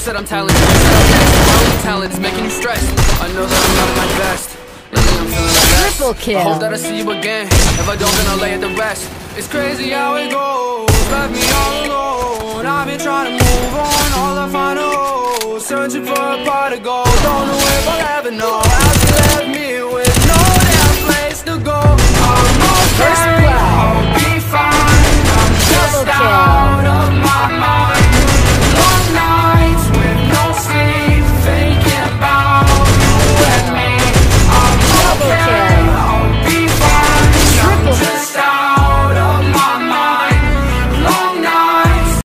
said I'm talented, you said I'm next My only talent's making you stress. I know that I'm not at my best. Lately I'm feeling like that Triple kill. I hope that I see you again. If I don't, then I'll lay at the rest. It's crazy how it goes. Left me all alone. I've been trying to move on All I find a hole. Searching for a pot of gold Don't know if I'll ever know.